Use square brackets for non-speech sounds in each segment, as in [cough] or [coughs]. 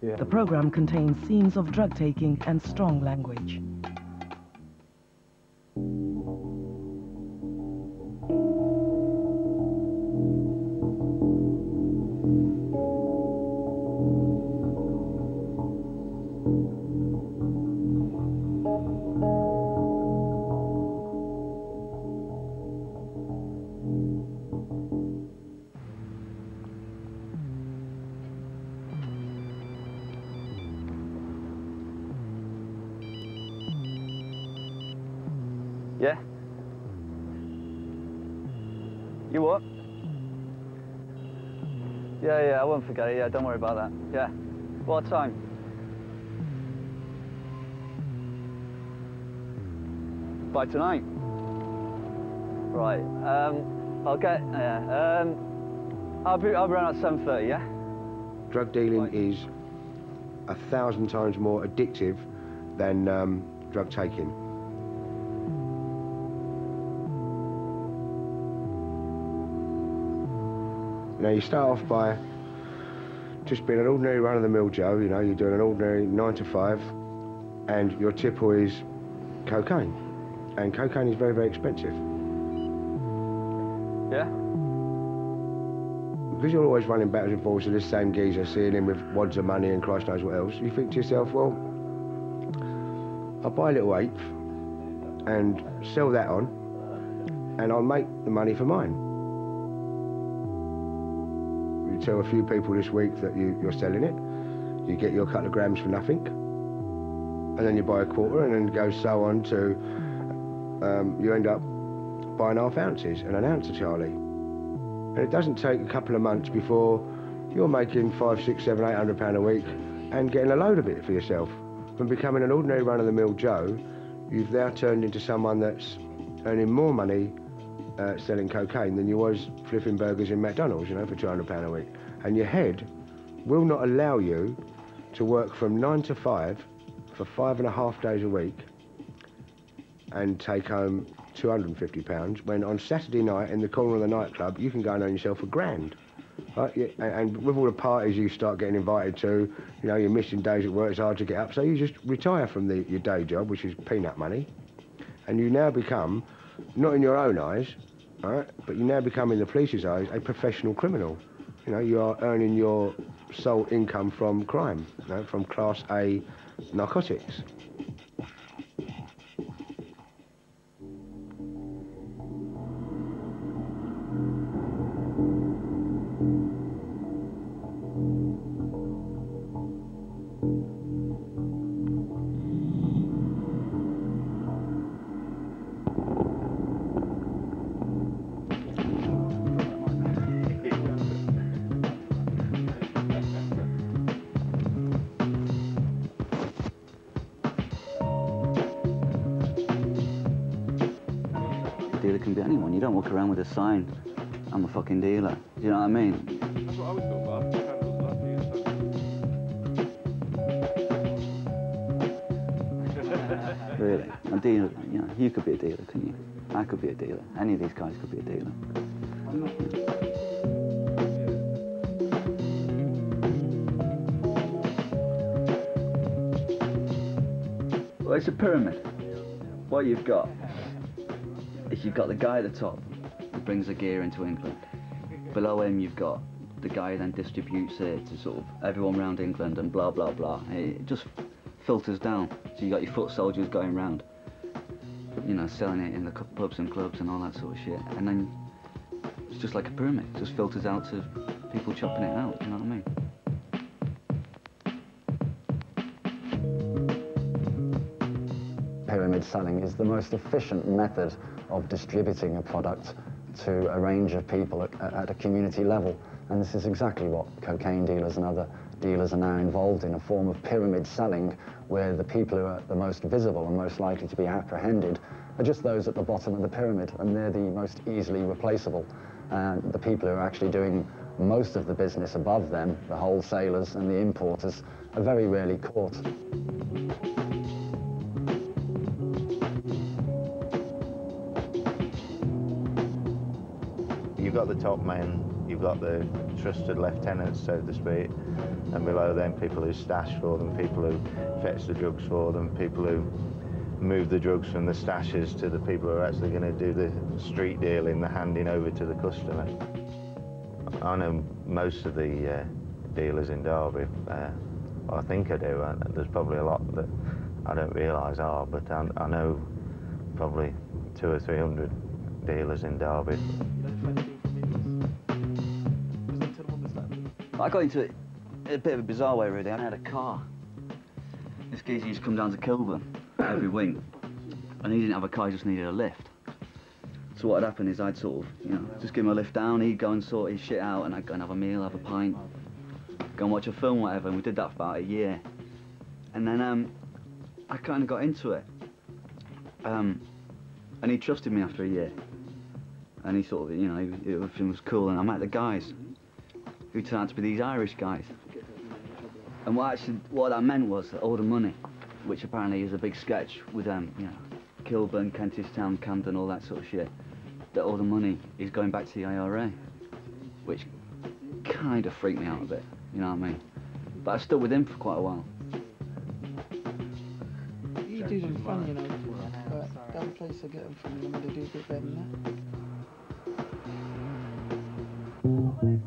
The program contains scenes of drug taking and strong language. Yeah, don't worry about that. Yeah. What time? By tonight? Right. Um, I'll get, yeah. Um, I'll be, I'll be around at 7.30, yeah? Drug dealing Right. is a thousand times more addictive than um, drug taking. You know, you start off by just being an ordinary run-of-the-mill Joe, you know, you're doing an ordinary nine to five, and your tipple is cocaine. And cocaine is very, very expensive. Yeah? Because you're always running backwards and forwards to this same geezer, seeing him with wads of money and Christ knows what else, you think to yourself, well, I'll buy a little eighth and sell that on, and I'll make the money for mine. You tell a few people this week that you, you're selling it, you get your couple of grams for nothing, and then you buy a quarter, and then it goes so on to um, you end up buying half ounces and an ounce of Charlie. And it doesn't take a couple of months before you're making five, six, seven, eight hundred pound a week and getting a load of it for yourself. From becoming an ordinary run-of-the-mill Joe, you've now turned into someone that's earning more money uh, selling cocaine than you was flipping burgers in McDonald's, you know, for two hundred pound a week. And your head will not allow you to work from nine to five for five and a half days a week and take home 250 pounds when on Saturday night in the corner of the nightclub you can go and earn yourself a grand. Right? And- And with all the parties you start getting invited to, you know, you're missing days at work, it's hard to get up, so you just retire from the, your day job, which is peanut money, and you now become, not in your own eyes, but you now become in the police's eyes a professional criminal. You know, you are earning your sole income from crime, you know, from Class A narcotics. You don't walk around with a sign, I'm a fucking dealer. Do you know what I mean? That's I was thought about. Candles last year, so- Really. A dealer, you know, you could be a dealer, couldn't you? I could be a dealer. Any of these guys could be a dealer. Well, it's a pyramid. What you've got you've got the guy at the top who brings the gear into England. Below him, you've got the guy who then distributes it to sort of everyone around England and blah, blah, blah. It just filters down. So you've got your foot soldiers going round, you know, selling it in the pubs and clubs and all that sort of shit. And then it's just like a pyramid. It just filters out to people chopping it out, you know what I mean? Pyramid selling is the most efficient method of distributing a product to a range of people at, at a community level. And this is exactly what cocaine dealers and other dealers are now involved in, a form of pyramid selling where the people who are the most visible and most likely to be apprehended are just those at the bottom of the pyramid, and they're the most easily replaceable. And the people who are actually doing most of the business above them, the wholesalers and the importers, are very rarely caught. The top men, you've got the trusted lieutenants, so to speak, and below them people who stash for them, people who fetch the drugs for them, people who move the drugs from the stashes to the people who are actually going to do the street dealing, the handing over to the customer. I know most of the uh, dealers in Derby. Uh, I think I do. and there's probably a lot that I don't realise are, but I, I know probably two or three hundred dealers in Derby. I got into it a bit of a bizarre way, really. I had a car. This geezer used to come down to Kilburn every week, and he didn't have a car, he just needed a lift. So what had happened is I'd sort of, you know, just give him a lift down, he'd go and sort his shit out, and I'd go and have a meal, have a pint, go and watch a film, whatever, and we did that for about a year. And then um, I kind of got into it. Um, and he trusted me after a year. And he sort of, you know, everything was cool, and I met the guys who turned out to be these Irish guys. And what actually, what that meant was all the money, which apparently is a big sketch with them, you know, Kilburn, Kentish Town, Camden, all that sort of shit, that all the money is going back to the IRA, which kind of freaked me out a bit, you know what I mean? But I stood with him for quite a while. You do them fun, you know, but the place I get them from, you they do a bit better than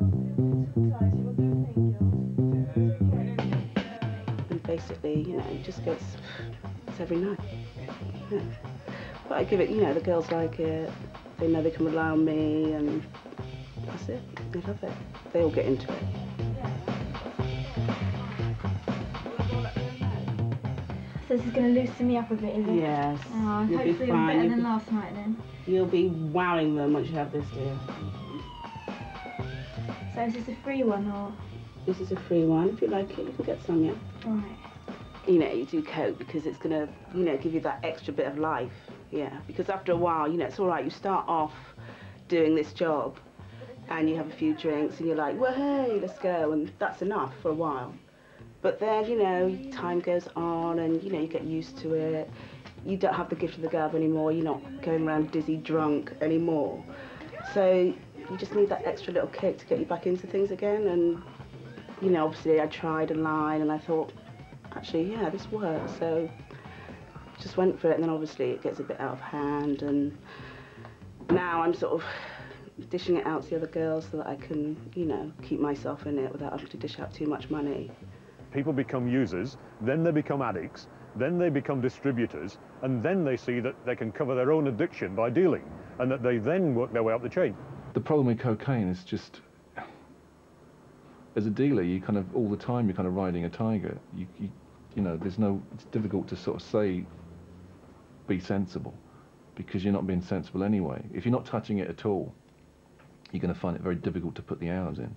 that. Basically, you know, it just gets it's every night. Yeah. But I give it, you know, the girls like it. They know they can rely on me, and that's it. They love it. They all get into it. So this is going to loosen me up a bit, isn't it? Yes. Oh, You'll hopefully I'm fine. better You'll than be- last night then. You'll be wowing them once you have this, dear. So is this a free one or? This is a free one. If you like it, you can get some, yeah. Right. You know, you do coke because it's gonna, you know, give you that extra bit of life. Yeah, because after a while, you know, it's all right. You start off doing this job, and you have a few drinks, and you're like, well, hey, let's go, and that's enough for a while. But then, you know, time goes on, and you know, you get used to it. You don't have the gift of the gab anymore. You're not going around dizzy drunk anymore. So you just need that extra little kick to get you back into things again. And you know, obviously, I tried a line, and I thought, actually, yeah, this works. So just went for it, and then obviously it gets a bit out of hand, and now I'm sort of dishing it out to the other girls so that I can, you know, keep myself in it without having to dish out too much money. People become users, then they become addicts, then they become distributors, and then they see that they can cover their own addiction by dealing, and that they then work their way up the chain. The problem with cocaine is just, as a dealer, you kind of all the time you're kind of riding a tiger. You, you, you know, there's no. It's difficult to sort of say, be sensible, because you're not being sensible anyway. If you're not touching it at all, you're going to find it very difficult to put the hours in.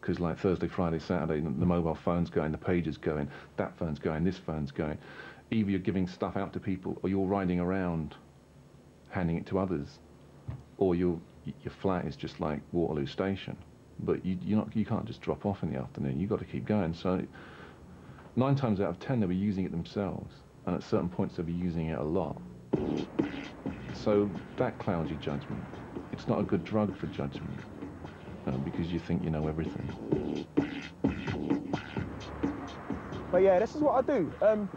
Because like Thursday, Friday, Saturday, the mobile phone's going, the pager's going, that phone's going, this phone's going. Either you're giving stuff out to people, or you're riding around, handing it to others, or your your flat is just like Waterloo Station. But you you're not you can't just drop off in the afternoon. You've got to keep going. So nine times out of ten they'll be using it themselves, and at certain points they'll be using it a lot. So that clouds your judgment. It's not a good drug for judgment uh, because you think you know everything. But yeah, this is what I do. Um,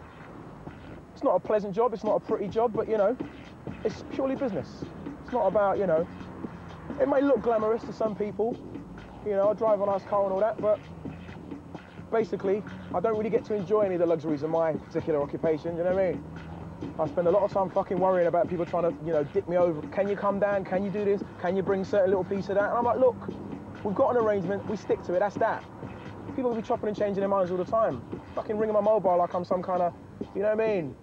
it's not a pleasant job, it's not a pretty job, but you know, it's purely business. It's not about, you know, it may look glamorous to some people. You know, I drive a nice car and all that, but basically, I don't really get to enjoy any of the luxuries of my particular occupation, you know what I mean? I spend a lot of time fucking worrying about people trying to, you know, dip me over. Can you come down? Can you do this? Can you bring certain little piece of that? And I'm like, look, we've got an arrangement, we stick to it, that's that. People will be chopping and changing their minds all the time. Fucking ringing my mobile like I'm some kind of, you know what I mean,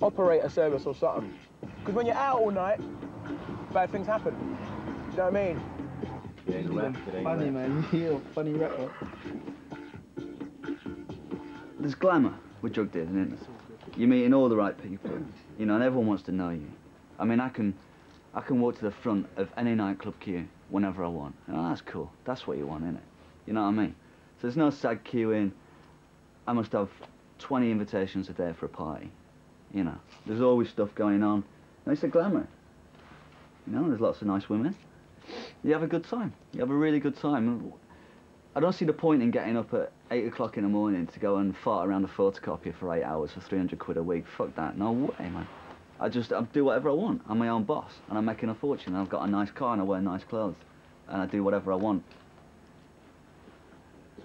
operator service or something. Because when you're out all night, bad things happen. You know what I mean? Funny man, [laughs] you're a funny rapper. There's glamour with drug dealing, isn't there? You're meeting all the right people, you know, and everyone wants to know you. I mean, I can, I can walk to the front of any nightclub queue whenever I want. Oh, that's cool. That's what you want, isn't it? You know what I mean? So there's no sad queuing. I must have 20 invitations a day for a party. You know, there's always stuff going on. And it's a glamour. You know, there's lots of nice women. You have a good time. You have a really good time. I don't see the point in getting up at 8 o'clock in the morning to go and fart around a photocopier for eight hours for 300 quid a week. Fuck that. No way, man. I just I do whatever I want. I'm my own boss, and I'm making a fortune. I've got a nice car, and I wear nice clothes, and I do whatever I want.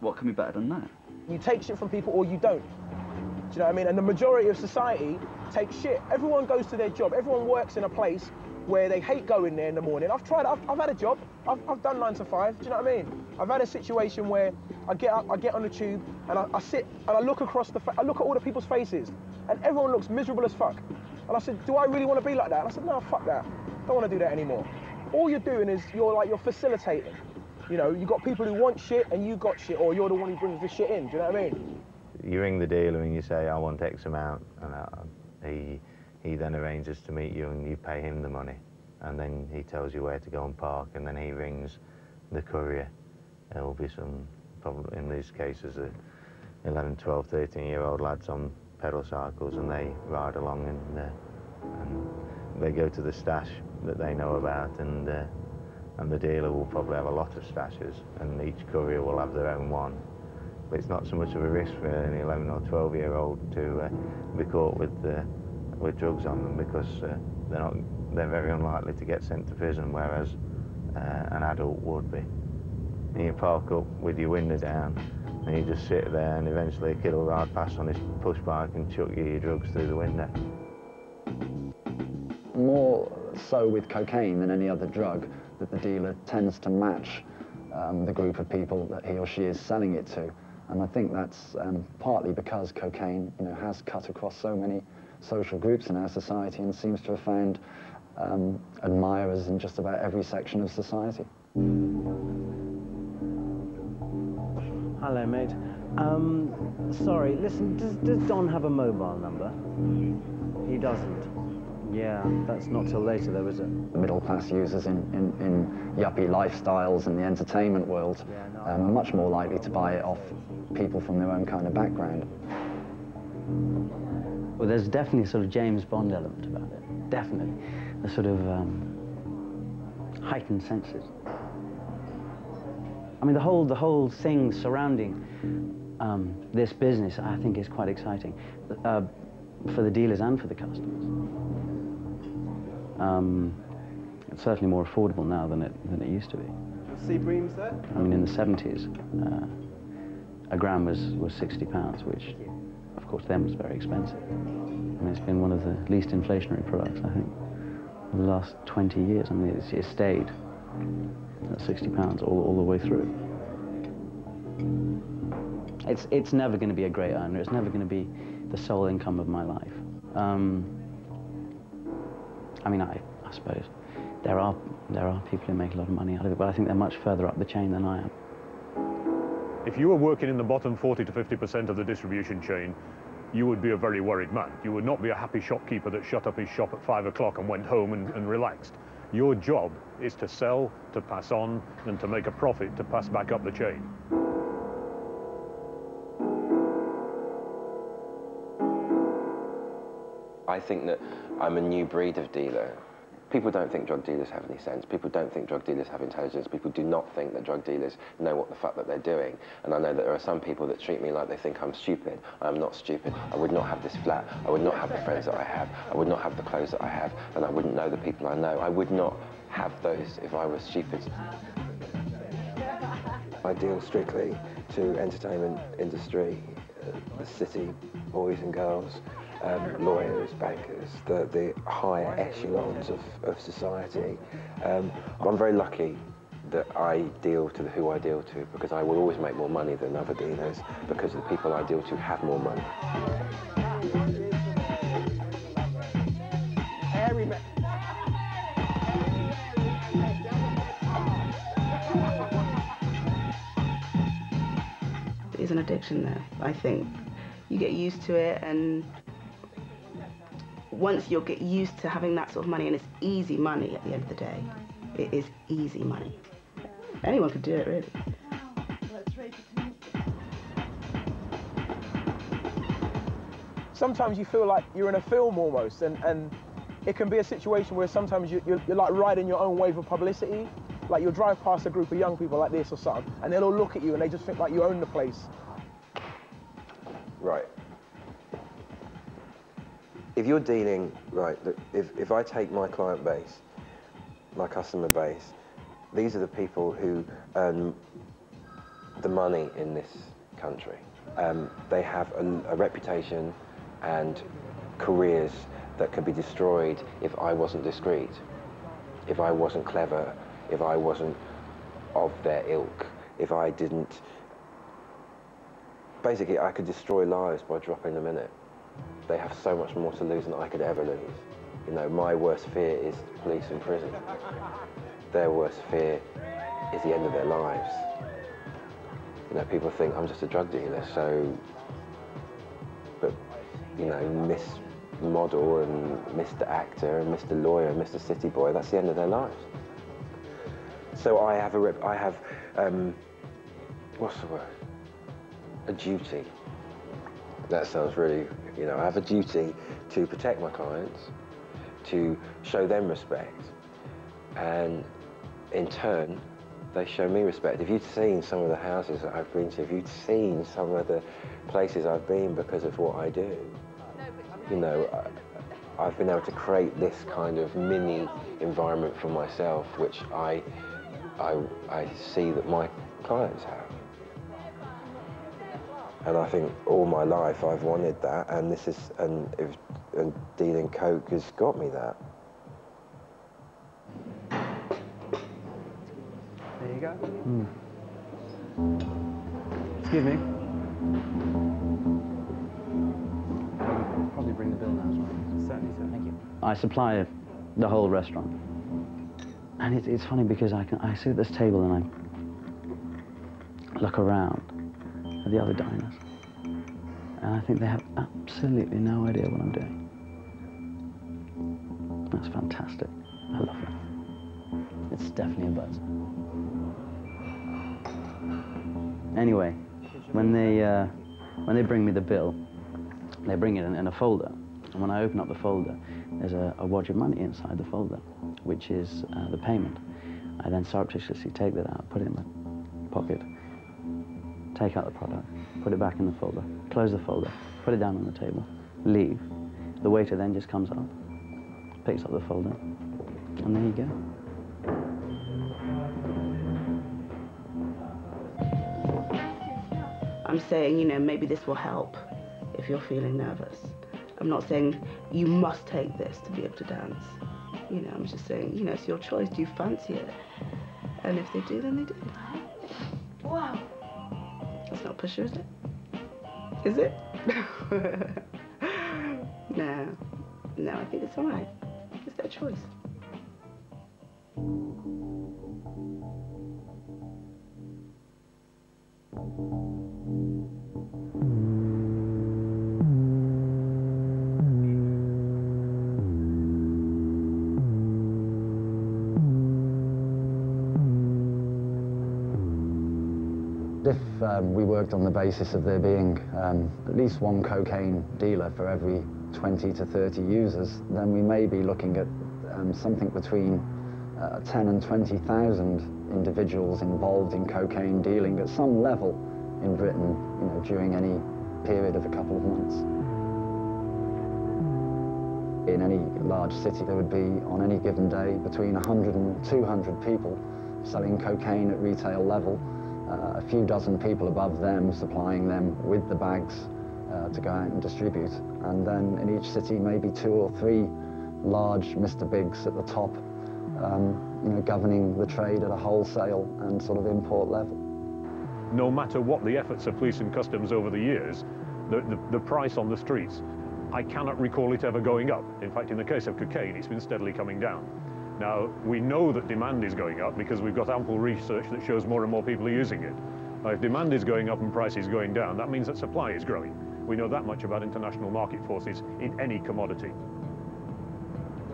What can be better than that? You take shit from people or you don't. Do you know what I mean? And the majority of society takes shit. Everyone goes to their job. Everyone works in a place where they hate going there in the morning. I've tried, I've, I've had a job. I've, I've done nine to five. Do you know what I mean? I've had a situation where I get up, I get on the tube, and I, I sit and I look across the, I look at all the people's faces, and everyone looks miserable as fuck. And I said, do I really want to be like that? And I said, no, fuck that. Don't want to do that anymore. All you're doing is you're like you're facilitating. You know, you got people who want shit and you got shit, or you're the one who brings the shit in. Do you know what I mean? You ring the dealer and you say, I want X amount, and uh, he, he then arranges to meet you and you pay him the money. And then he tells you where to go and park, and then he rings the courier. There will be some, probably in these cases, uh, 11, 12, 13 year old lads on pedal cycles, and they ride along and, uh, and they go to the stash that they know about, and, uh, and the dealer will probably have a lot of stashes, and each courier will have their own one but it's not so much of a risk for an 11 or 12 year old to uh, be caught with uh, with drugs on them because uh, they're not they're very unlikely to get sent to prison, whereas uh, an adult would be. And you park up with your window down, and you just sit there, and eventually a kid will ride past on his push bike and chuck you your drugs through the window. More so with cocaine than any other drug, that the dealer tends to match um, the group of people that he or she is selling it to. And I think that's um, partly because cocaine, you know, has cut across so many social groups in our society and seems to have found um, admirers in just about every section of society. Hello, mate. Um, sorry, listen, does, does Don have a mobile number? He doesn't. Yeah, that's not till later, though, is it? The middle class users in, in, in yuppie lifestyles and the entertainment world um, are much more likely to buy it off people from their own kind of background. Well, there's definitely a sort of James Bond element about it. Definitely. A sort of um, heightened senses. I mean, the whole, the whole thing surrounding um, this business, I think, is quite exciting uh, for the dealers and for the customers. Um, it's certainly more affordable now than it, than it used to be. Sea breams there? I mean, in the 70s, uh, a gram was, was 60 pounds, which, course, then was very expensive. I mean, it's been one of the least inflationary products, I think, for the last 20 years. I mean, it's, it's stayed at 60 pounds all, all the way through. It's, it's never going to be a great earner. It's never going to be the sole income of my life. Um, I mean, I, I suppose there are, there are people who make a lot of money out of it, but I think they're much further up the chain than I am. If you were working in the bottom 40 to 50% of the distribution chain, you would be a very worried man. You would not be a happy shopkeeper that shut up his shop at five o'clock and went home and, and relaxed. Your job is to sell, to pass on, and to make a profit to pass back up the chain. I think that I'm a new breed of dealer. People don't think drug dealers have any sense. People don't think drug dealers have intelligence. People do not think that drug dealers know what the fuck that they're doing. And I know that there are some people that treat me like they think I'm stupid. I'm not stupid. I would not have this flat. I would not have the friends that I have. I would not have the clothes that I have. And I wouldn't know the people I know. I would not have those if I was stupid. I deal strictly to entertainment industry, uh, the city boys and girls, um, lawyers, bankers, the, the higher echelons of, of society. Um, I'm very lucky that I deal to who I deal to because I will always make more money than other dealers because the people I deal to have more money. There's an addiction there, I think. You get used to it and once you'll get used to having that sort of money, and it's easy money at the end of the day, it is easy money. Anyone could do it, really. Sometimes you feel like you're in a film almost, and, and it can be a situation where sometimes you, you're, you're like riding your own wave of publicity. Like you'll drive past a group of young people like this or something, and they'll all look at you and they just think like you own the place. Right. If you're dealing, right, if, if I take my client base, my customer base, these are the people who earn the money in this country. Um, they have a, a reputation and careers that could be destroyed if I wasn't discreet, if I wasn't clever, if I wasn't of their ilk, if I didn't. Basically, I could destroy lives by dropping them in it. They have so much more to lose than I could ever lose. You know, my worst fear is police and prison. Their worst fear is the end of their lives. You know, people think I'm just a drug dealer, so, but, you know, Miss Model and Mr. Actor and Mr. Lawyer and Mr. City Boy, that's the end of their lives. So I have a, rep, I have, um, what's the word? A duty. That sounds really, you know, I have a duty to protect my clients, to show them respect, and in turn, they show me respect. If you'd seen some of the houses that I've been to, if you'd seen some of the places I've been because of what I do, you know, I, I've been able to create this kind of mini environment for myself, which I, I, I see that my clients have. And I think all my life I've wanted that, and this is, and, if, and dealing coke has got me that. There you go. Hmm. Excuse me. Probably bring the bill now as well. Certainly, sir. Thank you. I supply the whole restaurant. And it's, it's funny because I, can, I sit at this table and I look around at the other diners. And I think they have absolutely no idea what I'm doing. That's fantastic. I love it. It's definitely a buzz. Anyway, when they, uh, when they bring me the bill, they bring it in, in a folder. And when I open up the folder, there's a, a wad of money inside the folder, which is uh, the payment. I then surreptitiously take that out, put it in my pocket, take out the product, put it back in the folder, close the folder, put it down on the table, leave. The waiter then just comes up, picks up the folder, and there you go. I'm saying, you know, maybe this will help if you're feeling nervous. I'm not saying you must take this to be able to dance. You know, I'm just saying, you know, it's your choice. Do you fancy it? And if they do, then they do. Pusher, is it? Is it? [laughs] no. No, I think it's all right. It's their choice. Um, we worked on the basis of there being um, at least one cocaine dealer for every 20 to 30 users, then we may be looking at um, something between uh, 10 and 20,000 individuals involved in cocaine dealing at some level in Britain, you know, during any period of a couple of months. In any large city, there would be, on any given day, between 100 and 200 people selling cocaine at retail level, a few dozen people above them supplying them with the bags uh, to go out and distribute. And then in each city, maybe two or three large Mr. Bigs at the top, um, you know, governing the trade at a wholesale and sort of import level. No matter what the efforts of police and customs over the years, the, the, the price on the streets, I cannot recall it ever going up. In fact, in the case of cocaine, it's been steadily coming down. Now, we know that demand is going up because we've got ample research that shows more and more people are using it. Now, if demand is going up and price is going down, that means that supply is growing. We know that much about international market forces in any commodity.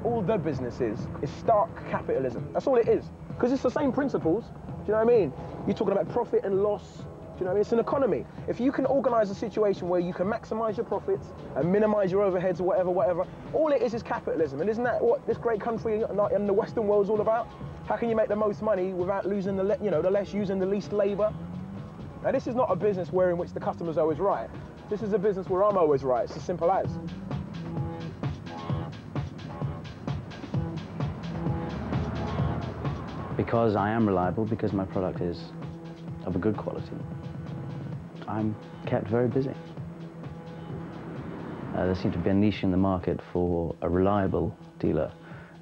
all their business is is stark capitalism. That's all it is. Because it's the same principles. Do you know what I mean? You're talking about profit and loss. You know? It's an economy. If you can organise a situation where you can maximise your profits and minimise your overheads or whatever, whatever, all it is is capitalism. And isn't that what this great country and the Western world is all about? How can you make the most money without losing the, you know, the less using the least labour? Now, this is not a business where in which the customer's always right. This is a business where I'm always right. It's as simple as. Because I am reliable, because my product is of a good quality, I'm kept very busy. Uh, there seemed to be a niche in the market for a reliable dealer,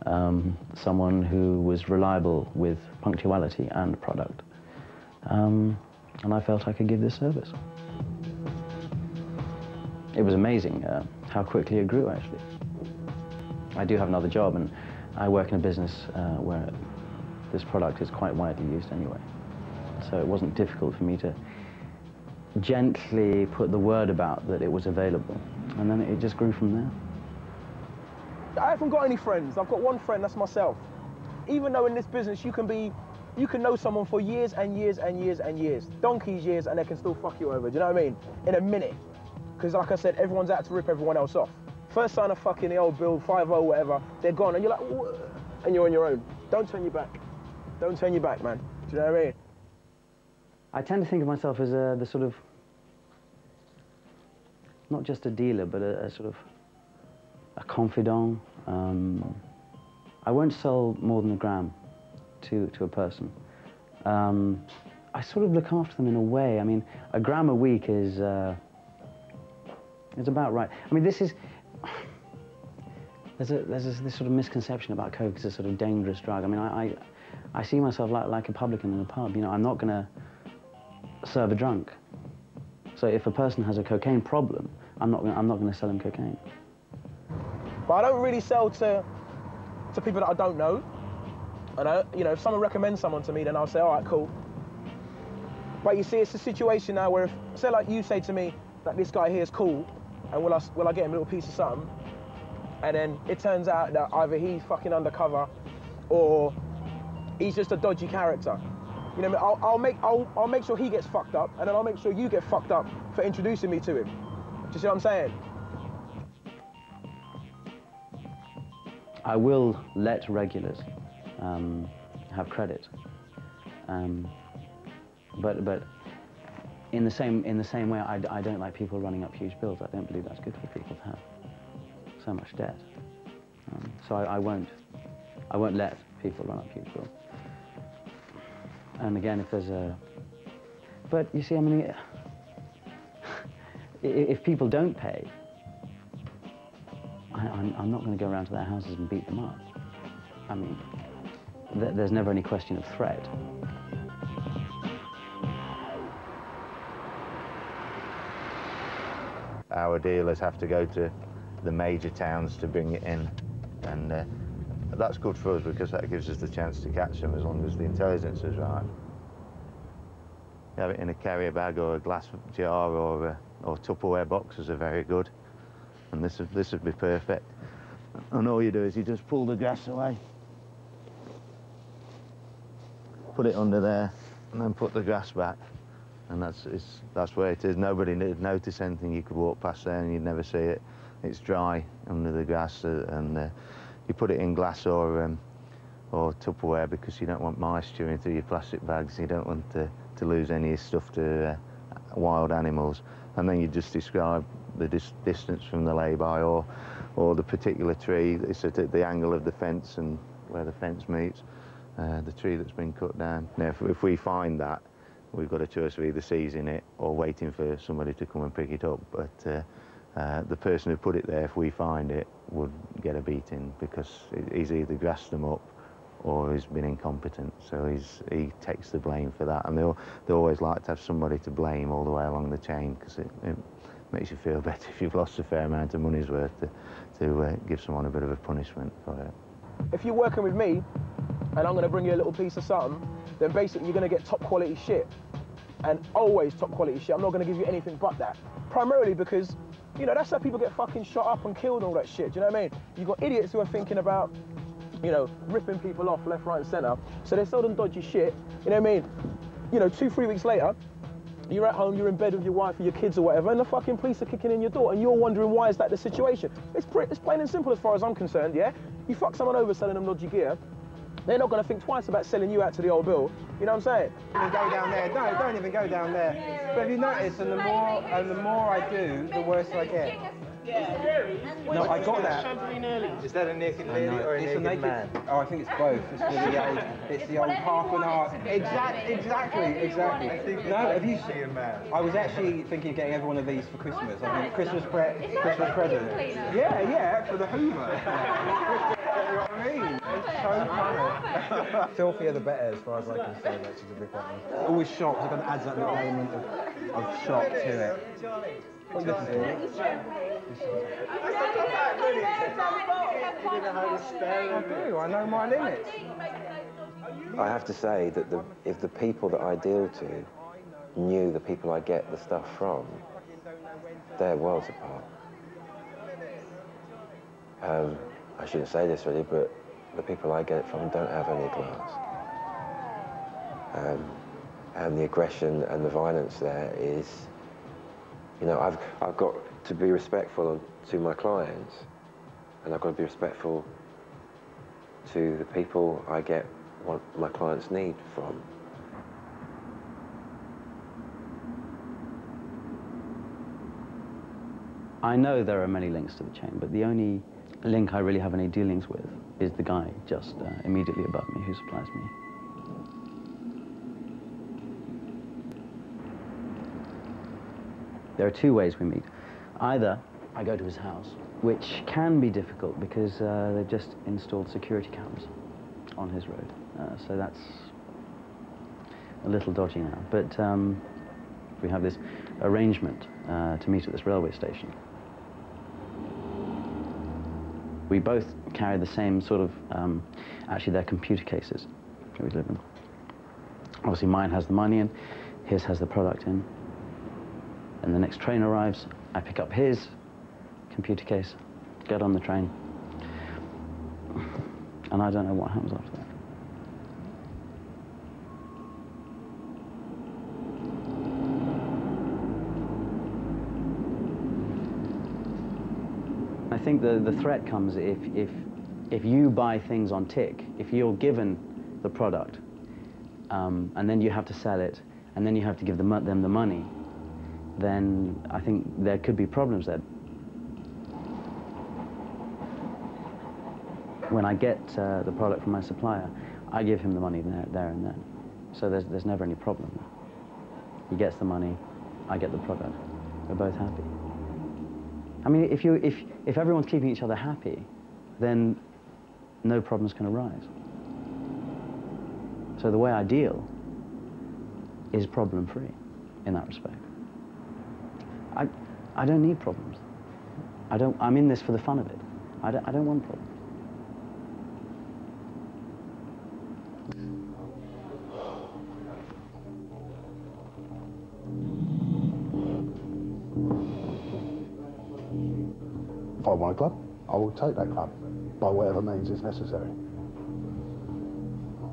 um, someone who was reliable with punctuality and product. Um, and I felt I could give this service. It was amazing uh, how quickly it grew, actually. I do have another job, and I work in a business uh, where this product is quite widely used anyway. So it wasn't difficult for me to gently put the word about that it was available. And then it just grew from there. I haven't got any friends. I've got one friend, that's myself. Even though in this business you can be, you can know someone for years and years and years and years, donkey's years, and they can still fuck you over. Do you know what I mean? In a minute. Because like I said, everyone's out to rip everyone else off. First sign of fucking the old bill, 5 whatever, they're gone, and you're like, "Wha-" and you're on your own. Don't turn your back. Don't turn your back, man. Do you know what I mean? I tend to think of myself as a, the sort of, not just a dealer, but a, a sort of a confidant. Um, I won't sell more than a gram to, to a person. Um, I sort of look after them in a way. I mean, a gram a week is, uh, is about right. I mean, this is, [sighs] there's, a, there's this, this sort of misconception about coke as a sort of dangerous drug. I mean, I, I, I see myself like, like a publican in a pub. You know, I'm not going to serve a drunk. So if a person has a cocaine problem, I'm not gonna, I'm not going to sell them cocaine. But I don't really sell to to people that I don't know. And I, you know, if someone recommends someone to me, then I'll say, all right, cool. But you see, it's a situation now where, if, say, like you say to me that this guy here is cool, and will I will I get him a little piece of something? And then it turns out that either he's fucking undercover, or he's just a dodgy character. You know? I'll, I'll make I'll, I'll make sure he gets fucked up, and then I'll make sure you get fucked up for introducing me to him. Do you see what I'm saying? I will let regulars um, have credit, um, but but in the same in the same way, I, I don't like people running up huge bills. I don't believe that's good for people to have so much debt. Um, so I, I won't I won't let people run up huge bills. And again, if there's a but you see, I mean, if people don't pay, I, I'm, I'm not going to go around to their houses and beat them up. I mean, th there's never any question of threat. Our dealers have to go to the major towns to bring it in, and uh, that's good for us because that gives us the chance to catch them as long as the intelligence is right. You have it in a carrier bag or a glass jar or a, or Tupperware boxes are very good, and this this would be perfect. And all you do is you just pull the gas away, put it under there, and then put the grass back. And that's, it's, that's where it is. Nobody would notice anything. You could walk past there and you'd never see it. It's dry under the grass uh, and uh, you put it in glass or, um, or Tupperware because you don't want mice chewing through your plastic bags. You don't want to, to lose any of stuff to uh, wild animals. And then you just describe the dis distance from the lay-by or, or the particular tree. It's at the angle of the fence and where the fence meets, uh, the tree that's been cut down. Now, if, if we find that, we've got a choice of either seizing it or waiting for somebody to come and pick it up. But uh, uh, the person who put it there, if we find it, would get a beating because he's either grassed them up or he's been incompetent. So he's, he takes the blame for that. And they, they always like to have somebody to blame all the way along the chain because it, it makes you feel [laughs] better if you've lost a fair amount of money's worth to, to uh, give someone a bit of a punishment for it. If you're working with me and I'm going to bring you a little piece of something, then basically you're going to get top quality shit. And always top quality shit. I'm not going to give you anything but that. Primarily because, you know, that's how people get fucking shot up and killed and all that shit. Do you know what I mean? You've got idiots who are thinking about, you know, ripping people off left, right, and centre. So they sell them dodgy shit. You know what I mean? You know, two, three weeks later, You're at home, you're in bed with your wife or your kids or whatever, and the fucking police are kicking in your door, and you're wondering why is that the situation. It's, pretty, it's plain and simple as far as I'm concerned, yeah? You fuck someone over selling them dodgy gear, they're not going to think twice about selling you out to the old bill. You know what I'm saying? even go down there. No, don't even go down there. But have you noticed? And the more and the more I do, the worse I get. No, I got that. Is that a naked lady know, or a it's naked, a naked- man? Oh, I think it's both. It's the [laughs] old, it's the old half and half. Exactly, exactly, exactly. No, have you seen a man? I was actually thinking of getting every one of these for Christmas. I mean, Christmas pre Christmas present. Yeah, yeah, for the Hoover. [laughs] you know what I mean? It's so funny. Filthier the better, as far as I can concerned. Which is a big one. Always shocked. It kind of adds that little element of, of shock to it. What are you? I do. I know my limits. I have to say that the, if the people that I deal to knew the people I get the stuff from, they're worlds apart. Um, I shouldn't say this really, but the people I get it from don't have any class. Um, and the aggression and the violence there is, you know, I've, I've got to be respectful to my clients, and I've got to be respectful to the people I get what my clients need from. I know there are many links to the chain, but the only link I really have any dealings with is the guy just uh, immediately above me who supplies me. There are two ways we meet. Either I go to his house, which can be difficult because uh, they've just installed security cameras on his road. Uh, so that's a little dodgy now. But um, we have this arrangement uh, to meet at this railway station. We both carry the same sort of, um, actually they're computer cases that we live in. Obviously mine has the money in, his has the product in. And the next train arrives, I pick up his computer case, get on the train, and I don't know what happens after that. I think the, the threat comes if, if, if you buy things on tick, if you're given the product, um, and then you have to sell it, and then you have to give them, them the money, then I think there could be problems there. When I get uh, the product from my supplier, I give him the money there, there and then. So there's, there's never any problem. He gets the money, I get the product. We're both happy. I mean, if, you, if, if everyone's keeping each other happy, then no problems can arise. So the way I deal is problem-free in that respect. I, I don't need problems. I don't, I'm in this for the fun of it. I don't, I don't want problems. If I want a club, I will take that club by whatever means is necessary.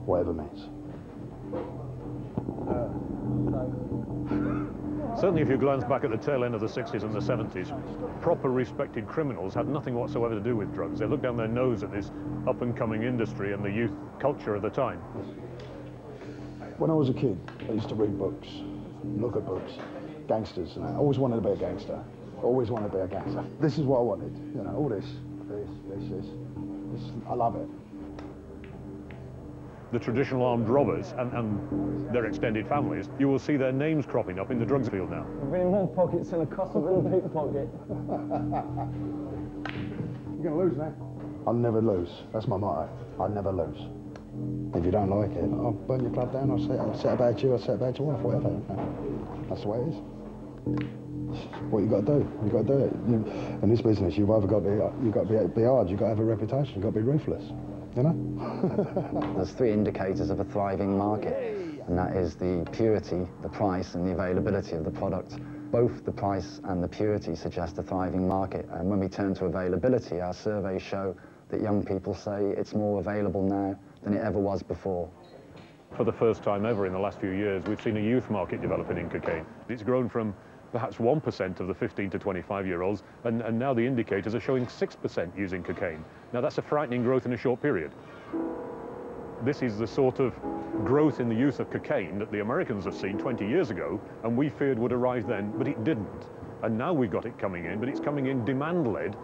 Whatever means. [laughs] Certainly if you glance back at the tail end of the 60s and the 70s, proper respected criminals had nothing whatsoever to do with drugs. They looked down their nose at this up-and-coming industry and the youth culture of the time. When I was a kid, I used to read books, look at books, gangsters and that. I always wanted to be a gangster. Always wanted to be a gangster. This is what I wanted, you know, all this, this, this, this. this I love it. The traditional armed robbers and, and their extended families, you will see their names cropping up in the drugs field now. I've been in more pockets than a Kosovan pickpocket. [laughs] You're going to lose now. I'll never lose. That's my motto. I'll never lose. If you don't like it, I'll burn your club down. I'll say, I'll say about you. I'll say about your wife, whatever. That's the way it is. What you got to do? You got to do it. You, in this business, you've either got to be, you got to be, be hard. you've got to have a reputation. you've got to be ruthless. You know. [laughs] There's three indicators of a thriving market, and that is the purity, the price, and the availability of the product. Both the price and the purity suggest a thriving market, and when we turn to availability, our surveys show that young people say it's more available now than it ever was before. for the first time ever in the last few years, we've seen a youth market developing in cocaine. It's grown from perhaps 1% of the 15 to 25 year olds, and, and now the indicators are showing 6% using cocaine. Now that's a frightening growth in a short period. This is the sort of growth in the use of cocaine that the Americans have seen 20 years ago, and we feared would arise then, but it didn't. And now we've got it coming in, but it's coming in demand-led,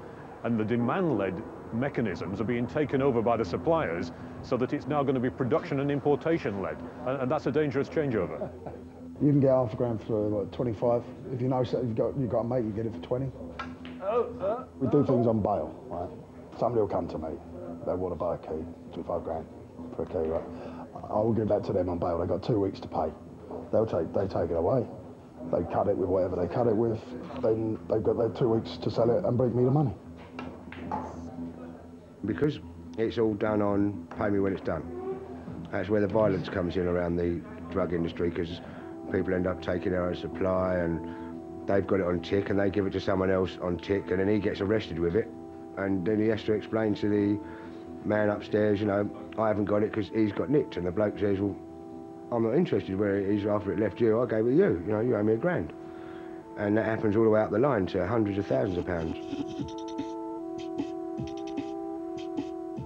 and the demand-led mechanisms are being taken over by the suppliers so that it's now going to be production and importation led. And, and that's a dangerous changeover. [laughs] You can get half a gram for what, 25. If you know so you've got you've got a mate, you get it for 20. We do things on bail, right? Somebody will come to me. They want to buy a key, 25 grand for a key, right? I will give that to them on bail. They've got two weeks to pay. They'll take they take it away. They cut it with whatever they cut it with. Then they've got their two weeks to sell it and bring me the money. Because it's all done on pay me when it's done. That's where the violence comes in around the drug industry because people end up taking their own supply and they've got it on tick and they give it to someone else on tick and then he gets arrested with it and then he has to explain to the man upstairs, you know, I haven't got it because he's got nicked and the bloke says, well, I'm not interested where it is after it left you, I gave it you, you know, you owe me a grand. And that happens all the way up the line to hundreds of thousands of pounds.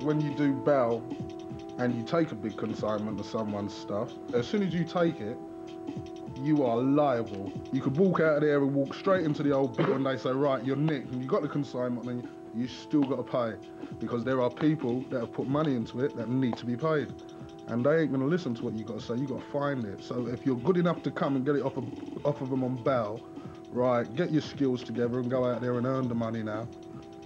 when you do bail and you take a big consignment of someone's stuff, as soon as you take it, you are liable. You could walk out of there and walk straight into the old bill and they say, right, you're nicked and you got the consignment and you still got to pay because there are people that have put money into it that need to be paid. And they ain't going to listen to what you got to say. You got to find it. So if you're good enough to come and get it off of, off of them on bail, right, get your skills together and go out there and earn the money now.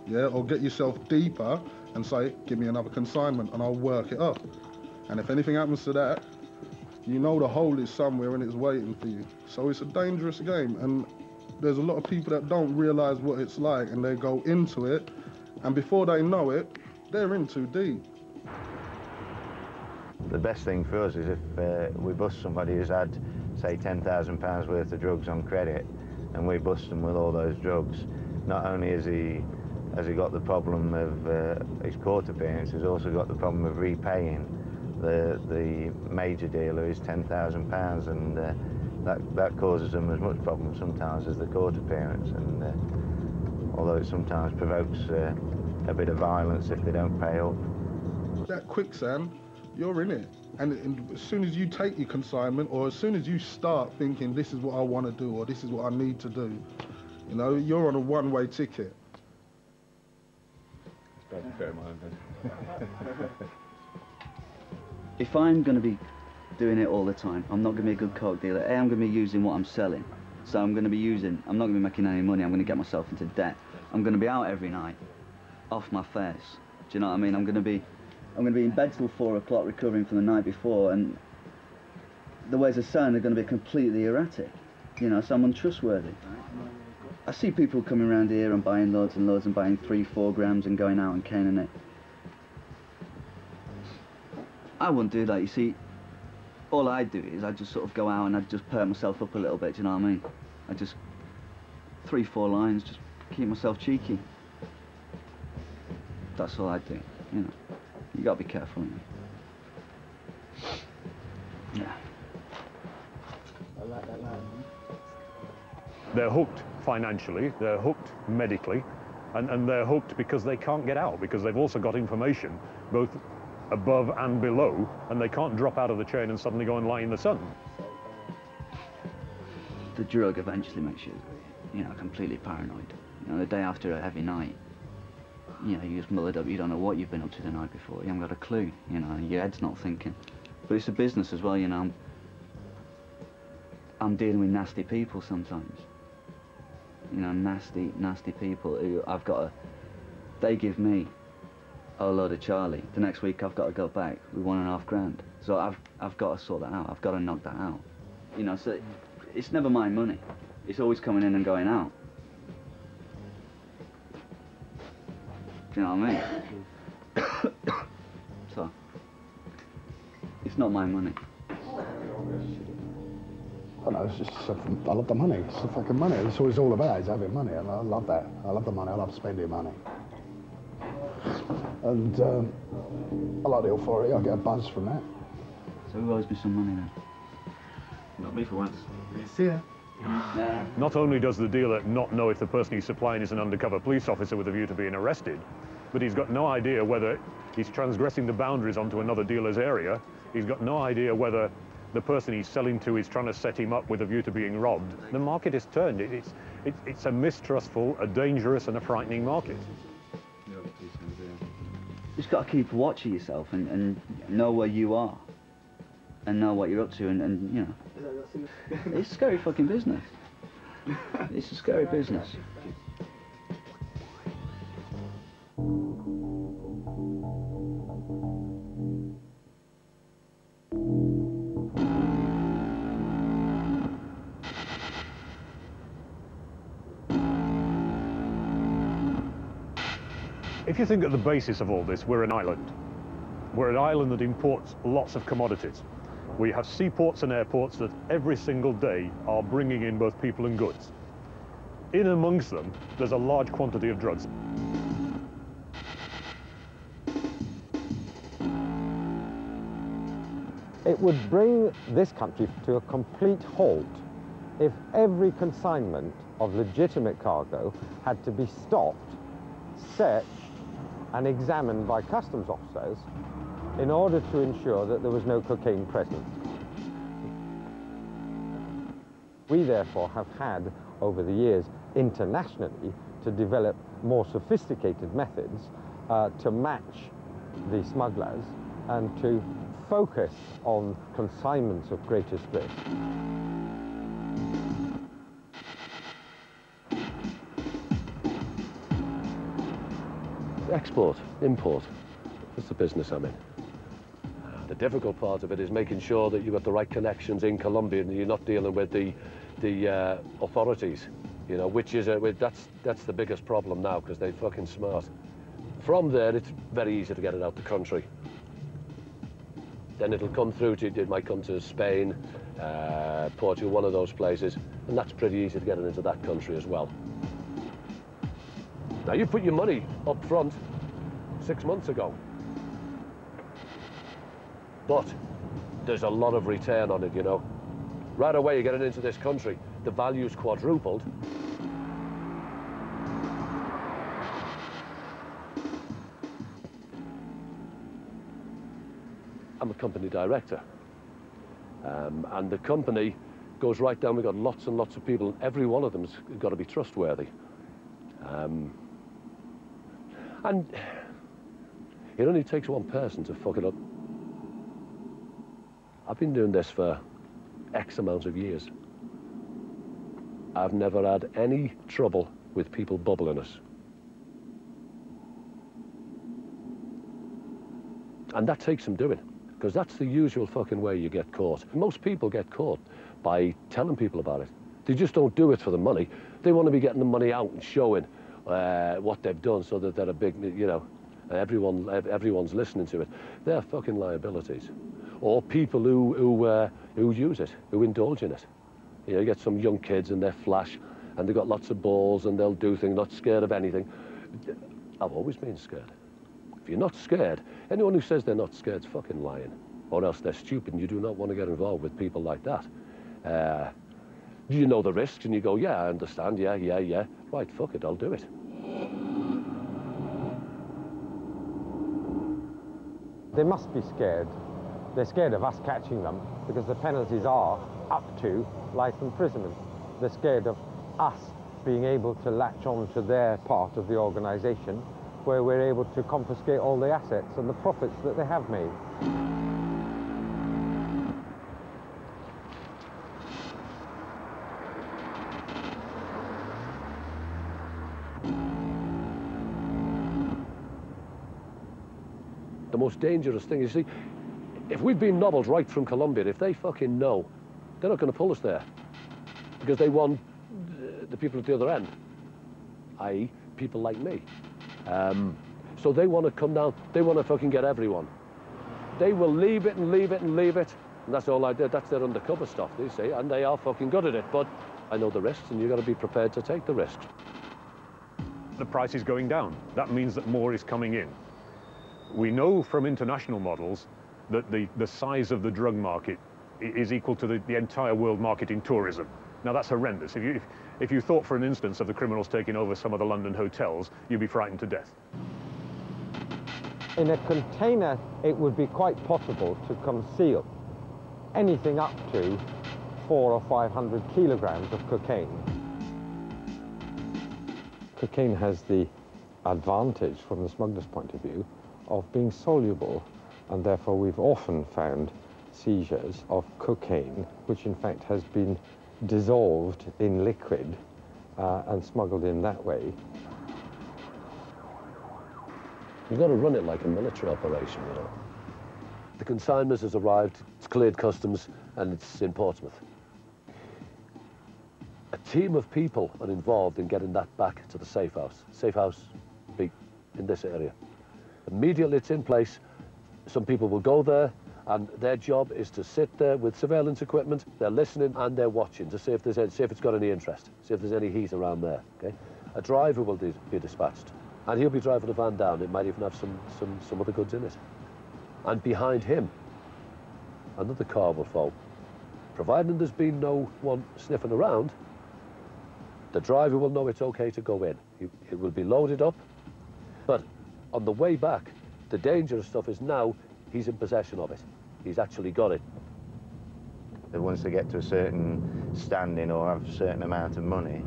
Yeah, or get yourself deeper and say, give me another consignment and I'll work it up. And if anything happens to that, you know the hole is somewhere and it's waiting for you. So it's a dangerous game and there's a lot of people that don't realise what it's like and they go into it and before they know it, they're in too deep. The best thing for us is if uh, we bust somebody who's had, say, £10,000 worth of drugs on credit and we bust them with all those drugs, not only is he has he got the problem of uh, his court appearance, he's also got the problem of repaying the the major dealer is ten thousand pounds, and uh, that that causes them as much problem sometimes as the court appearance, and uh, although it sometimes provokes uh, a bit of violence if they don't pay up. That quicksand, you're in it. And, and as soon as you take your consignment, or as soon as you start thinking, this is what I want to do, or this is what I need to do, you know, you're on a one-way ticket. Bear in mind, [laughs] if I'm going to be doing it all the time, I'm not going to be a good coke dealer. A, I'm going to be using what I'm selling. So I'm going to be using, I'm not going to be making any money. I'm going to get myself into debt. I'm going to be out every night, off my face. Do you know what I mean? I'm going to be, I'm going to be in bed till four o'clock recovering from the night before, and the ways of selling are going to be completely erratic. You know, so I'm untrustworthy. I see people coming around here and buying loads and loads and buying three, four grams and going out and caning it. I wouldn't do that, you see. All I do is I just sort of go out and I just perk myself up a little bit, do you know what I mean? I just, three, four lines, just keep myself cheeky. That's all I do, you know. You gotta be careful, you know. Yeah. I like that line. They're hooked financially, they're hooked medically, and, and they're hooked because they can't get out, because they've also got information, both above and below, and they can't drop out of the chain and suddenly go and lie in the sun. The drug eventually makes you, you know, completely paranoid. You know, the day after a heavy night, you know, you just mullered up, you don't know what you've been up to the night before, you haven't got a clue, you know, your head's not thinking. But it's a business as well, you know, I'm, I'm dealing with nasty people sometimes. You know, nasty, nasty people who I've got to, they give me Oh, a load of Charlie. The next week I've got to go back with one and a half grand. So I've, I've got to sort that out. I've got to knock that out. You know, so it's never my money. It's always coming in and going out. Do you know what I mean? [coughs] so, it's not my money. I know, it's just, I love the money. It's the fucking money. That's what it's all about, is having money. I love that. I love the money. I love spending money. And um, I like the authority. I get a buzz from that. So who owes me some money then? Not me for once. See ya. Not only does the dealer not know if the person he's supplying is an undercover police officer with a view to being arrested, but he's got no idea whether he's transgressing the boundaries onto another dealer's area. He's got no idea whether the person he's selling to is trying to set him up with a view to being robbed. The market is turned. It, it's, it's a mistrustful, a dangerous and a frightening market. You've got to keep watch of yourself and, and know where you are and know what you're up to and, and you know. It's scary fucking business. It's a scary business. If you think at the basis of all this, we're an island. We're an island that imports lots of commodities. We have seaports and airports that every single day are bringing in both people and goods. In amongst them, there's a large quantity of drugs. It would bring this country to a complete halt if every consignment of legitimate cargo had to be stopped, searched and examined by customs officers in order to ensure that there was no cocaine present. We therefore have had, over the years, internationally, to develop more sophisticated methods uh, to match the smugglers and to focus on consignments of greatest risk. Export, import, that's the business I'm in. The difficult part of it is making sure that you've got the right connections in Colombia and you're not dealing with the, the uh, authorities, you know, which is, a, that's, that's the biggest problem now because they're fucking smart. From there, it's very easy to get it out the country. Then it'll come through to, it might come to Spain, uh, Portugal, one of those places, and that's pretty easy to get it into that country as well. Now, you put your money up front six months ago, but there's a lot of return on it, you know. Right away, you're getting into this country, the value's quadrupled. I'm a company director. Um, and the company goes right down. We've got lots and lots of people, and every one of them's got to be trustworthy. Um, and it only takes one person to fuck it up. I've been doing this for X amount of years. I've never had any trouble with people bubbling us. And that takes some doing, because that's the usual fucking way you get caught. Most people get caught by telling people about it. They just don't do it for the money. They want to be getting the money out and showing uh, what they've done so that they're a big, you know, everyone, everyone's listening to it. They're fucking liabilities. Or people who, who, uh, who use it, who indulge in it. You know, you get some young kids and they're flash and they've got lots of balls and they'll do things, not scared of anything. I've always been scared. If you're not scared, anyone who says they're not scared is fucking lying. Or else they're stupid and you do not want to get involved with people like that. Uh, you know the risks and you go, yeah, I understand, yeah, yeah, yeah. Right, fuck it, I'll do it. They must be scared. They're scared of us catching them because the penalties are up to life imprisonment. They're scared of us being able to latch on to their part of the organisation where we're able to confiscate all the assets and the profits that they have made. Most dangerous thing, you see, if we've been nobbled right from Colombia, if they fucking know, they're not going to pull us there. Because they want the people at the other end, i.e. people like me. Um, so they want to come down, they want to fucking get everyone. They will leave it and leave it and leave it. And that's all I did. That's their undercover stuff, you see. And they are fucking good at it. But I know the risks and you've got to be prepared to take the risks. The price is going down. That means that more is coming in. We know from international models that the, the size of the drug market is equal to the, the entire world market in tourism. Now that's horrendous. If you, if, if you thought for an instance of the criminals taking over some of the London hotels, you'd be frightened to death. In a container, it would be quite possible to conceal anything up to four or 500 kilograms of cocaine. Cocaine has the advantage from the smuggler's point of view of being soluble and therefore we've often found seizures of cocaine which in fact has been dissolved in liquid uh, and smuggled in that way. You've got to run it like a military operation, you know. The consignment has arrived, it's cleared customs, and it's in Portsmouth. A team of people are involved in getting that back to the safe house. Safe house be in this area. Immediately it's in place, some people will go there, and their job is to sit there with surveillance equipment. They're listening and they're watching to see if there's any, see if it's got any interest, see if there's any heat around there. Okay, a driver will be dispatched, and he'll be driving a van down. It might even have some some some other goods in it, and behind him, another car will follow. Providing there's been no one sniffing around, the driver will know it's okay to go in. It will be loaded up, on the way back, the dangerous stuff is now he's in possession of it. He's actually got it. Once they get to a certain standing or have a certain amount of money,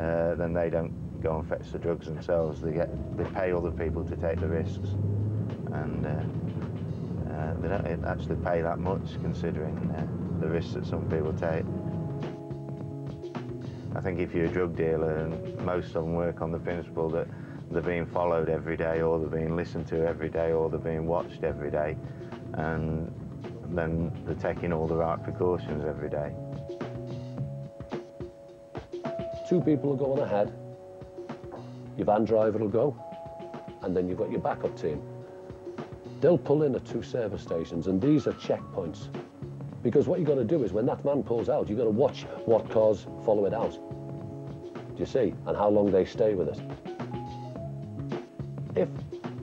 uh, then they don't go and fetch the drugs themselves. They get they pay other people to take the risks, and uh, uh, they don't actually pay that much considering uh, the risks that some people take. I think if you're a drug dealer, and most of them work on the principle that they're being followed every day, or they're being listened to every day, or they're being watched every day, and then they're taking all the right precautions every day. Two people are going ahead, your van driver will go, and then you've got your backup team. They'll pull in at two service stations, and these are checkpoints. Because what you've got to do is when that man pulls out, you've got to watch what cars follow it out. Do you see? And how long they stay with it.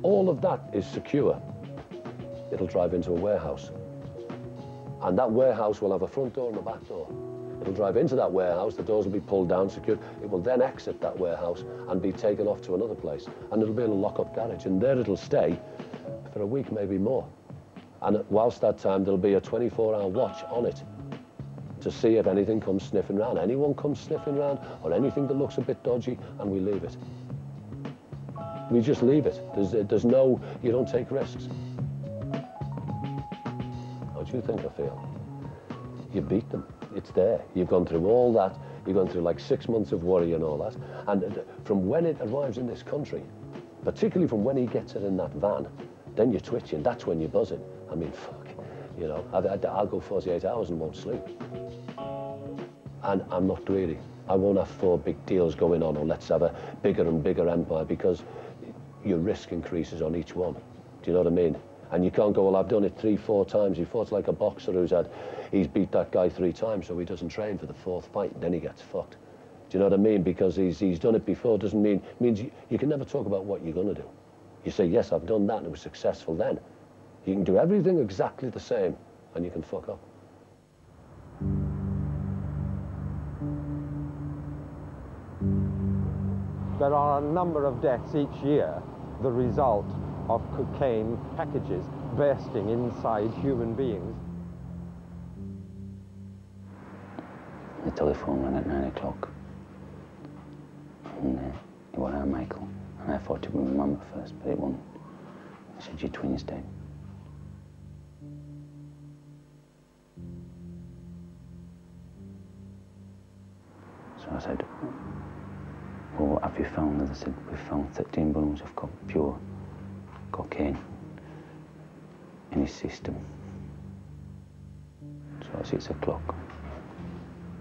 All of that is secure, it'll drive into a warehouse. And that warehouse will have a front door and a back door. It'll drive into that warehouse, the doors will be pulled down, secured. It will then exit that warehouse and be taken off to another place. And it'll be in a lock-up garage. And there it'll stay for a week, maybe more. And whilst that time, there'll be a 24-hour watch on it to see if anything comes sniffing around. Anyone comes sniffing around or anything that looks a bit dodgy, and we leave it. We just leave it. There's, there's no, you don't take risks. How do you think I feel? You beat them. It's there. You've gone through all that. You've gone through like six months of worry and all that. And uh, from when it arrives in this country, particularly from when he gets it in that van, then you're twitching. That's when you're buzzing. I mean, fuck, you know, I, will go 48 hours and won't sleep. And I'm not greedy. I won't have four big deals going on or let's have a bigger and bigger empire because your risk increases on each one. Do you know what I mean? And you can't go, well, I've done it three, four times. He fought like a boxer who's had, he's beat that guy three times, so he doesn't train for the fourth fight, and then he gets fucked. Do you know what I mean? Because he's, he's done it before doesn't mean, means you, you can never talk about what you're going to do. You say, yes, I've done that, and it was successful then. You can do everything exactly the same, and you can fuck up. There are a number of deaths each year the result of cocaine packages bursting inside human beings. The telephone rang at nine o'clock. And uh, it was her, Michael. And I thought it was my mum at first, but it wasn't. He said, your twin is dead. So I said, you found? And they said, we've found 13 balloons of co pure cocaine in his system. So at six o'clock,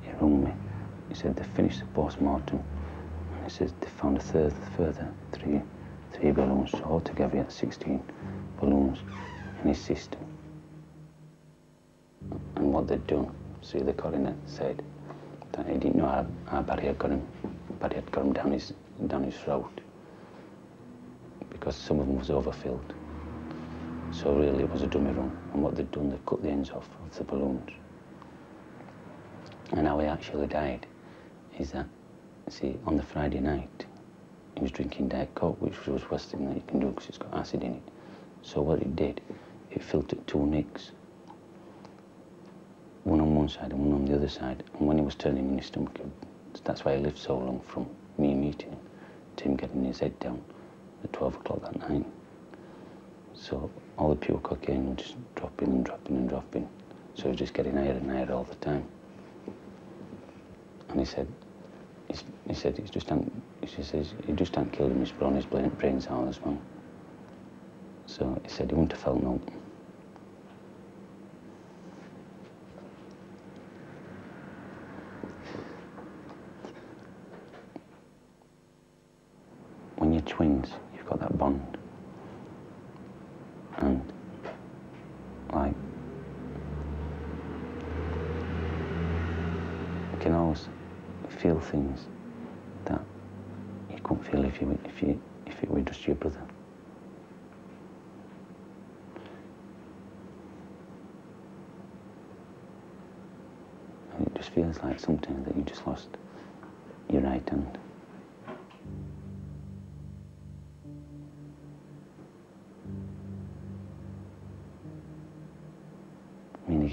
he rang me. He said they finished the post-mortem. He said they found a third, further three, three balloons. So altogether, he had 16 balloons in his system. And what they'd done, see the coroner said that he didn't know how, how he had got him he had got him down his, down his throat because some of them was overfilled. So really it was a dummy run. And what they'd done, they'd cut the ends off of the balloons. And how he actually died is that, see, on the Friday night, he was drinking Diet Coke, which was the worst thing that you can do because it's got acid in it. So what it did, it filtered two nicks, one on one side and one on the other side. And when he was turning in his stomach, that's why he lived so long from me meeting Tim getting his head down at 12 o'clock that night. So all the pure cocaine just dropping and dropping and dropping. So he was just getting higher and higher all the time. And he said, he said, he's just hadn't, he says, he just hadn't killed him, he's blown his brain- brains out as well. So he said he wouldn't have felt no. When you're twins, you've got that bond. And, like, you can always feel things that you couldn't feel if you if you if it were just your brother. And it just feels like something that you just lost your right hand.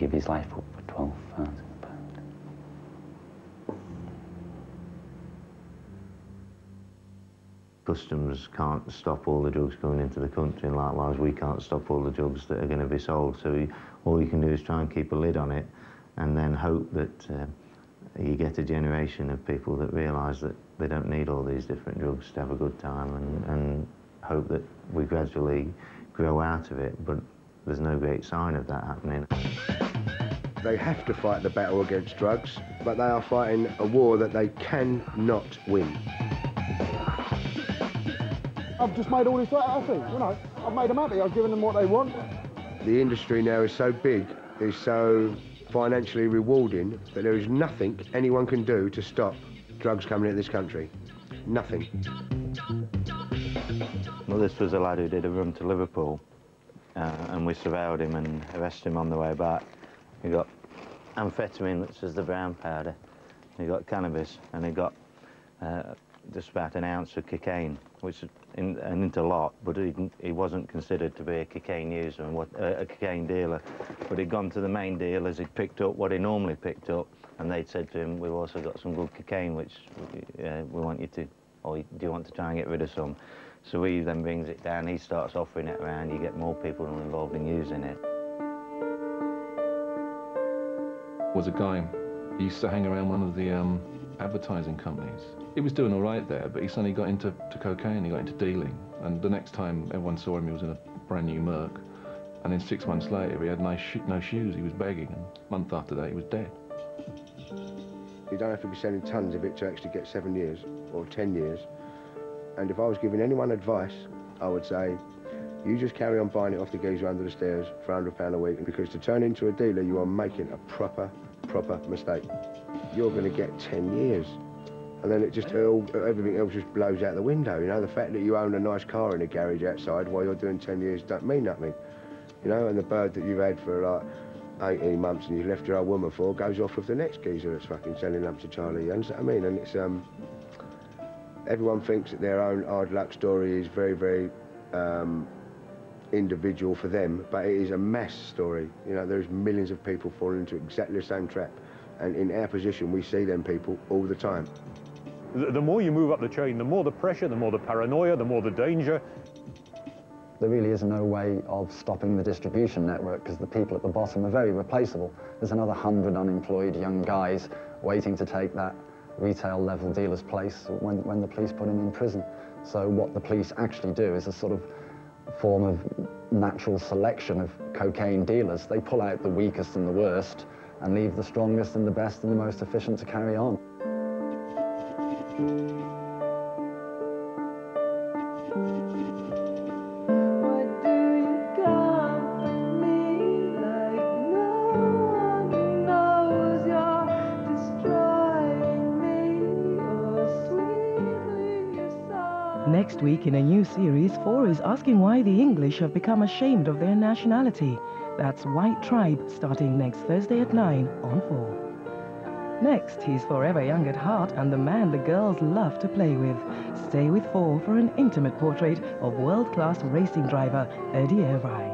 Gave his life up for twelve thousand. Customs can't stop all the drugs going into the country, and likewise we can't stop all the drugs that are going to be sold. So all you can do is try and keep a lid on it, and then hope that uh, you get a generation of people that realise that they don't need all these different drugs to have a good time, and, and hope that we gradually grow out of it. But there's no great sign of that happening. They have to fight the battle against drugs, but they are fighting a war that they cannot win. I've just made all this happy, you know. I've made them happy. I've given them what they want. The industry now is so big, is so financially rewarding that there is nothing anyone can do to stop drugs coming into this country. Nothing. Well, this was a lad who did a run to Liverpool, uh, and we surveilled him and arrested him on the way back. He got amphetamine, which is the brown powder. He got cannabis, and he got uh, just about an ounce of cocaine, which is in, an into lot, but he, he wasn't considered to be a cocaine user and what, uh, a cocaine dealer. But he'd gone to the main dealers, he'd picked up what he normally picked up, and they'd said to him, "We've also got some good cocaine, which uh, we want you to, or do you want to try and get rid of some?" So he then brings it down. He starts offering it around. You get more people involved in using it. Was a guy, he used to hang around one of the um, advertising companies. He was doing all right there, but he suddenly got into to cocaine, he got into dealing. And the next time everyone saw him, he was in a brand new Merc. And then six months later, he had no, sho- no shoes, he was begging. And a month after that, he was dead. You don't have to be selling tons of it to actually get seven years or ten years. And if I was giving anyone advice, I would say, you just carry on buying it off the geezer under the stairs for £100 a week because to turn into a dealer, you are making a proper, proper mistake. You're going to get 10 years. And then it just all, everything else just blows out the window. You know, the fact that you own a nice car in a garage outside while you're doing 10 years don't mean nothing. You know, and the bird that you've had for like 18 months and you left your old woman for goes off with the next geezer that's fucking selling lumps to Charlie. You understand what I mean? And it's, um, everyone thinks that their own hard luck story is very, very um, individual for them, but it is a mass story. You know, there's millions of people falling into exactly the same trap. And in our position, we see them people all the time. The, the more you move up the chain, the more the pressure, the more the paranoia, the more the danger. There really is no way of stopping the distribution network because the people at the bottom are very replaceable. There's another hundred unemployed young guys waiting to take that retail level dealer's place when, when the police put him in prison. So what the police actually do is a sort of form of natural selection of cocaine dealers. They pull out the weakest and the worst and leave the strongest and the best and the most efficient to carry on. Series, Four is asking why the English have become ashamed of their nationality. That's White Tribe, starting next Thursday at 9 on 4. Next, he's forever young at heart and the man the girls love to play with. Stay with Four for an intimate portrait of world-class racing driver Eddie Irvine.